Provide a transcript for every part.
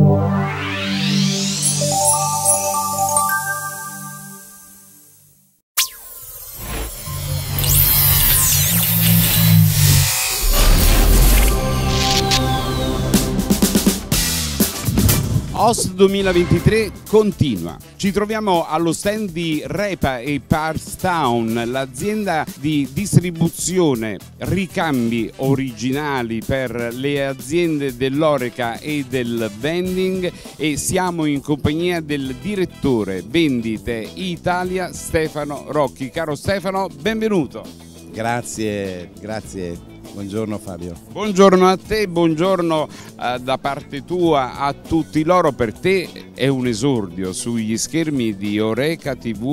Wow. Host 2023 continua. Ci troviamo allo stand di Repa e Parts Town, l'azienda di distribuzione ricambi originali per le aziende dell'Oreca e del vending e siamo in compagnia del direttore vendite Italia Stefano Rocchi. Caro Stefano, benvenuto. Grazie, grazie Buongiorno Fabio. Buongiorno a te, buongiorno eh, da parte tua a tutti loro. Per te è un esordio sugli schermi di orecatv.it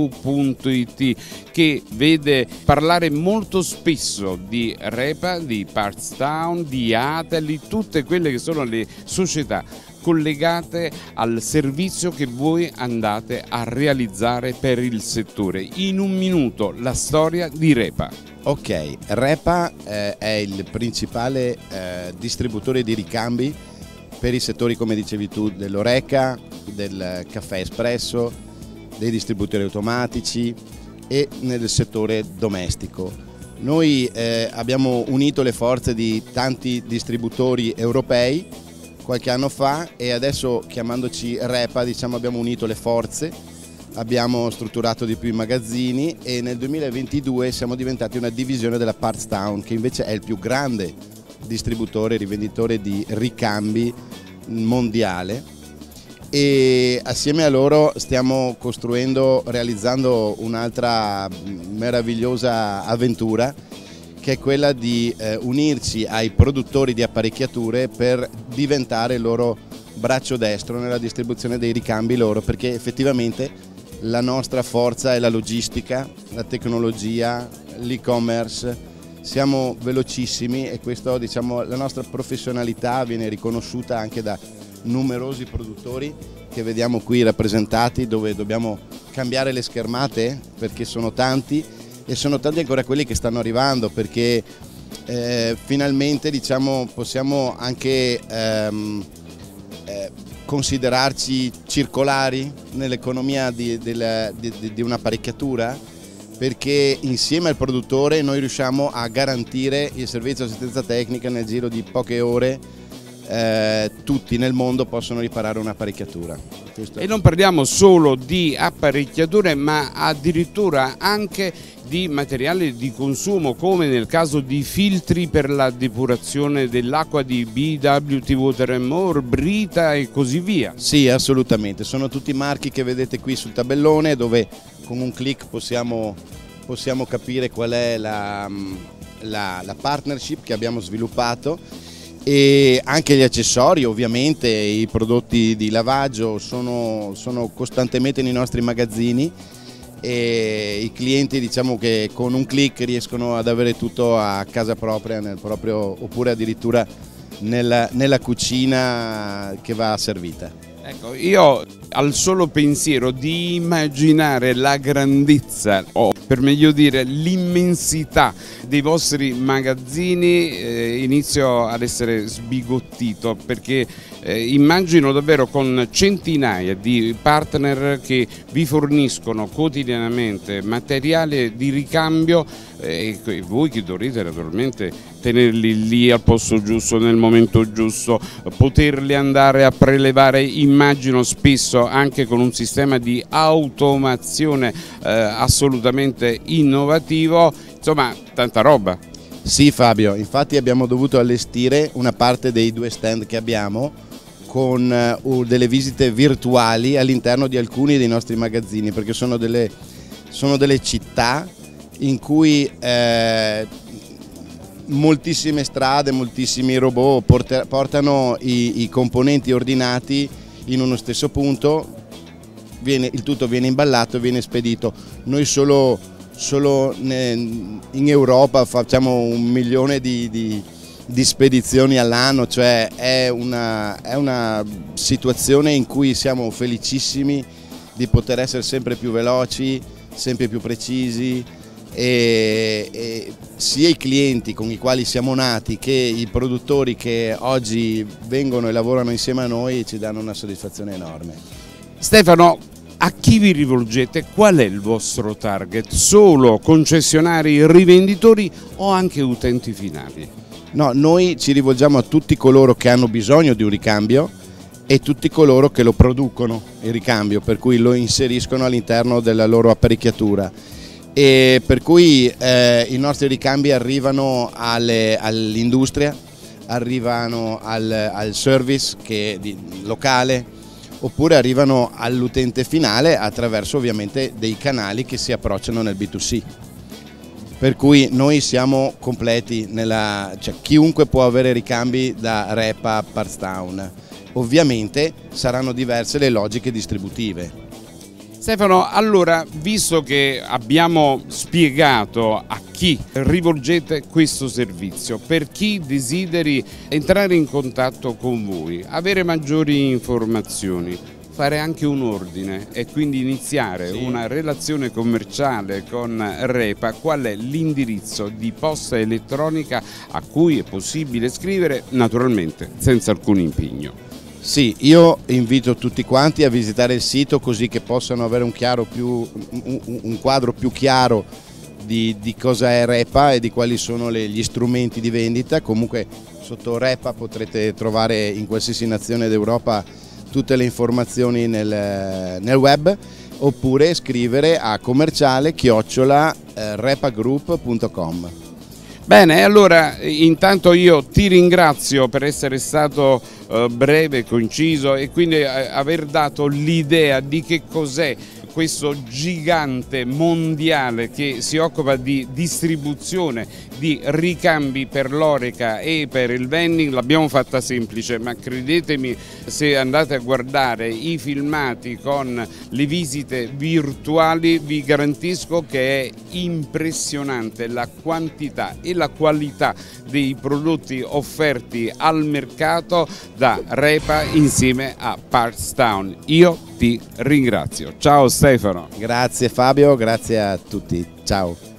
che vede parlare molto spesso di Repa, di Parts Town, di Atel, di tutte quelle che sono le società collegate al servizio che voi andate a realizzare per il settore. In un minuto la storia di Repa. Ok, Repa eh, è il principale eh, distributore di ricambi per i settori, come dicevi tu, dell'oreca, del caffè espresso, dei distributori automatici e nel settore domestico. Noi eh, abbiamo unito le forze di tanti distributori europei qualche anno fa e adesso chiamandoci Repa diciamo, abbiamo unito le forze, abbiamo strutturato di più i magazzini e nel 2022 siamo diventati una divisione della Parts Town che invece è il più grande distributore, rivenditore di ricambi mondiale. E assieme a loro stiamo costruendo, realizzando un'altra meravigliosa avventura che è quella di eh, unirci ai produttori di apparecchiature per diventare il loro braccio destro nella distribuzione dei ricambi loro, perché effettivamente la nostra forza è la logistica, la tecnologia, l'e-commerce, siamo velocissimi e questo, diciamo, la nostra professionalità viene riconosciuta anche da numerosi produttori che vediamo qui rappresentati dove dobbiamo cambiare le schermate perché sono tanti e sono tanti ancora quelli che stanno arrivando perché eh, finalmente diciamo, possiamo anche ehm, eh, considerarci circolari nell'economia di, di, di, di un'apparecchiatura perché insieme al produttore noi riusciamo a garantire il servizio di assistenza tecnica nel giro di poche ore eh, tutti nel mondo possono riparare un'apparecchiatura. E non parliamo solo di apparecchiature ma addirittura anche di materiale di consumo come nel caso di filtri per la depurazione dell'acqua di BWT Water More, Brita e così via. Sì assolutamente, sono tutti marchi che vedete qui sul tabellone dove con un clic possiamo, possiamo capire qual è la, la, la partnership che abbiamo sviluppato e anche gli accessori ovviamente, i prodotti di lavaggio sono, sono costantemente nei nostri magazzini e i clienti diciamo che con un clic riescono ad avere tutto a casa propria proprio, oppure addirittura nella, nella cucina che va servita. Ecco, io al solo pensiero di immaginare la grandezza o per meglio dire l'immensità dei vostri magazzini eh, inizio ad essere sbigottito perché eh, immagino davvero con centinaia di partner che vi forniscono quotidianamente materiale di ricambio eh, e voi che dovrete naturalmente tenerli lì al posto giusto nel momento giusto poterli andare a prelevare immagino spesso anche con un sistema di automazione eh, assolutamente innovativo. Insomma tanta roba sì Fabio, infatti abbiamo dovuto allestire una parte dei due stand che abbiamo con uh, delle visite virtuali all'interno di alcuni dei nostri magazzini perché sono delle, sono delle città in cui eh, moltissime strade, moltissimi robot porter, portano i, i, componenti ordinati in uno stesso punto, viene, il tutto viene imballato viene spedito. Noi solo, solo in Europa facciamo un milione di, di di spedizioni all'anno, cioè è una, è una situazione in cui siamo felicissimi di poter essere sempre più veloci, sempre più precisi e, e sia i clienti con i quali siamo nati che i produttori che oggi vengono e lavorano insieme a noi ci danno una soddisfazione enorme. Stefano, a chi vi rivolgete? Qual è il vostro target? Solo concessionari, rivenditori o anche utenti finali? No, noi ci rivolgiamo a tutti coloro che hanno bisogno di un ricambio e tutti coloro che lo producono il ricambio, per cui lo inseriscono all'interno della loro apparecchiatura e per cui eh, i nostri ricambi arrivano all'industria, arrivano al, al service che, di, locale oppure arrivano all'utente finale attraverso ovviamente dei canali che si approcciano nel B2C. Per cui noi siamo completi, nella, cioè chiunque può avere ricambi da Repa a Parstown. Ovviamente saranno diverse le logiche distributive Stefano, allora, visto che abbiamo spiegato a chi rivolgete questo servizio, per chi desideri entrare in contatto con voi, avere maggiori informazioni, fare anche un ordine e quindi iniziare sì. una relazione commerciale con Repa, qual è l'indirizzo di posta elettronica a cui è possibile scrivere, naturalmente senza alcun impegno. Sì, io invito tutti quanti a visitare il sito così che possano avere un, più, un, un quadro più chiaro di, di, cosa è Repa e di quali sono le, gli strumenti di vendita. Comunque sotto Repa potrete trovare in qualsiasi nazione d'Europa tutte le informazioni nel, nel web oppure scrivere a commerciale chiocciola eh, repagroup.com. Bene, allora intanto io ti ringrazio per essere stato eh, breve, conciso e quindi eh, aver dato l'idea di che cos'è questo gigante mondiale che si occupa di distribuzione di ricambi per l'oreca e per il vending l'abbiamo fatta semplice ma credetemi se andate a guardare i filmati con le visite virtuali vi garantisco che è impressionante la quantità e la qualità dei prodotti offerti al mercato da Repa insieme a Parts Town. Io ti ringrazio. Ciao Stefano. Grazie Fabio, grazie a tutti. Ciao.